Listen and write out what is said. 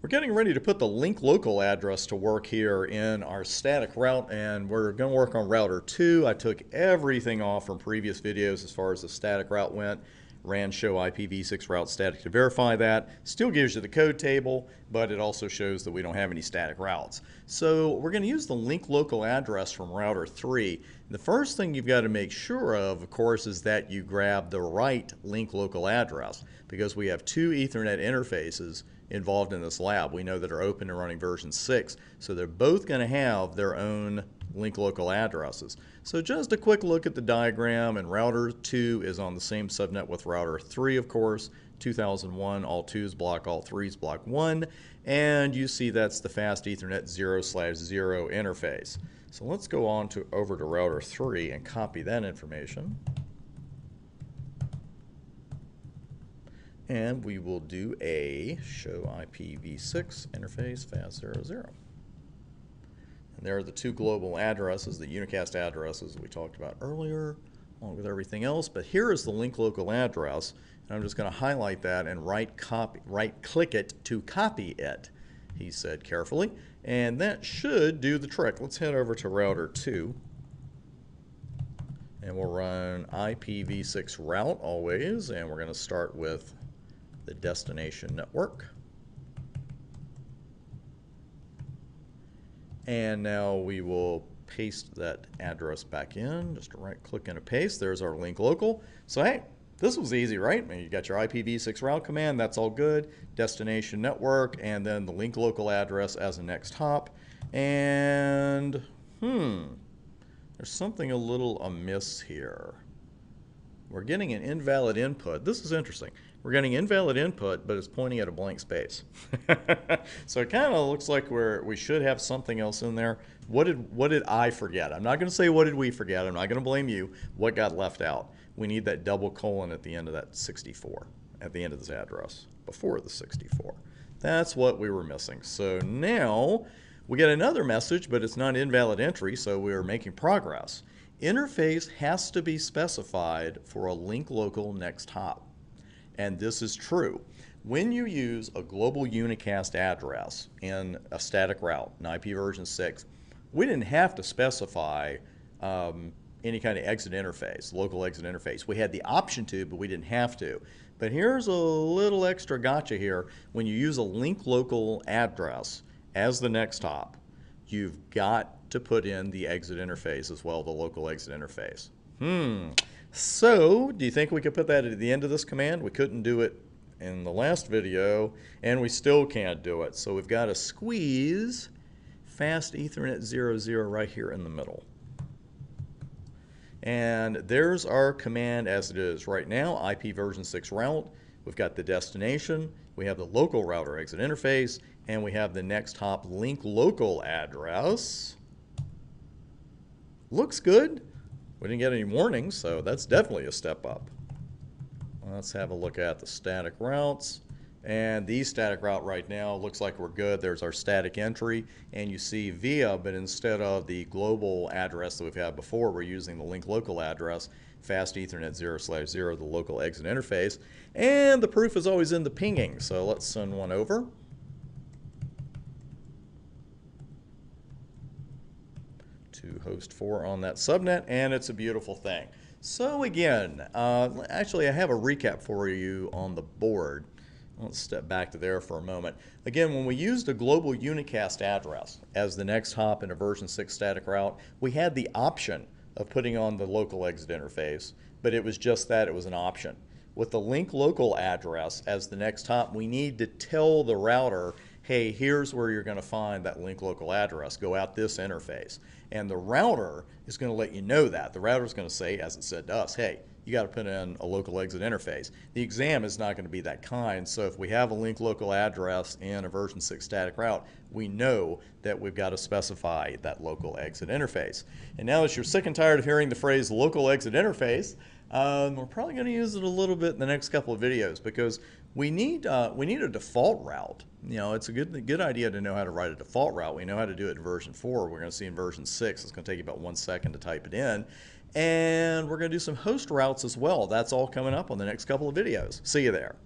We're getting ready to put the link local address to work here in our static route and we're going to work on router 2. I took everything off from previous videos as far as the static route went. Ran show IPv6 route static to verify that. Still gives you the code table, but it also shows that we don't have any static routes. So we're going to use the link local address from router 3. The first thing you've got to make sure of, of course, is that you grab the right link local address because we have two Ethernet interfaces involved in this lab. We know that are open and running version 6, so they're both going to have their own link local addresses. So just a quick look at the diagram, and router 2 is on the same subnet with router 3, of course. 2001, all 2s block, all 3s block 1, and you see that's the fast Ethernet 0 slash 0 interface. So let's go on to over to router 3 and copy that information. and we will do a show IPv6 interface fast00. And there are the two global addresses, the unicast addresses we talked about earlier, along with everything else. But here is the link local address, and I'm just going to highlight that and right copy, right click it to copy it. He said carefully, and that should do the trick. Let's head over to router 2 and we'll run IPv6 route always, and we're going to start with the destination network. And now we will paste that address back in. Just right click and a paste. There's our link local. So hey, this was easy, right? You got your IPv6 route command, that's all good. Destination network, and then the link local address as a next hop. And, hmm, there's something a little amiss here. We're getting an invalid input. This is interesting. We're getting invalid input, but it's pointing at a blank space. so it kind of looks like we're, we should have something else in there. What did, what did I forget? I'm not going to say what did we forget. I'm not going to blame you. What got left out? We need that double colon at the end of that 64, at the end of this address, before the 64. That's what we were missing. So now we get another message, but it's not invalid entry, so we're making progress. Interface has to be specified for a link local next hop and this is true. When you use a global unicast address in a static route, in IP version 6, we didn't have to specify um, any kind of exit interface, local exit interface. We had the option to, but we didn't have to. But here's a little extra gotcha here. When you use a link local address as the next hop, you've got to put in the exit interface as well, the local exit interface. Hmm. So, do you think we could put that at the end of this command? We couldn't do it in the last video, and we still can't do it. So we've got to squeeze fast Ethernet 00 right here in the middle. And there's our command as it is right now, IP version 6 route. We've got the destination, we have the local router exit interface, and we have the next hop link local address. Looks good. We didn't get any warnings, so that's definitely a step up. Let's have a look at the static routes. And the static route right now looks like we're good. There's our static entry, and you see via, but instead of the global address that we've had before, we're using the link local address, fast Ethernet 0 slash 0, the local exit interface. And the proof is always in the pinging, so let's send one over. To host 4 on that subnet, and it's a beautiful thing. So again, uh, actually I have a recap for you on the board. Let's step back to there for a moment. Again, when we used a global unicast address as the next hop in a version 6 static route, we had the option of putting on the local exit interface, but it was just that, it was an option. With the link local address as the next hop, we need to tell the router hey, here's where you're going to find that link local address. Go out this interface. And the router is going to let you know that. The router is going to say, as it said to us, hey, you got to put in a local exit interface. The exam is not going to be that kind. So if we have a link local address in a version 6 static route, we know that we've got to specify that local exit interface. And now as you're sick and tired of hearing the phrase local exit interface, um, we're probably going to use it a little bit in the next couple of videos because we need uh, we need a default route. You know, it's a good good idea to know how to write a default route. We know how to do it in version four. We're going to see in version six. It's going to take you about one second to type it in, and we're going to do some host routes as well. That's all coming up on the next couple of videos. See you there.